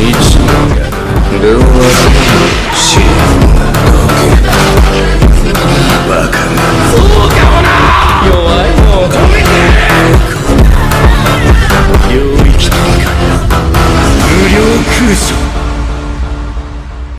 each do what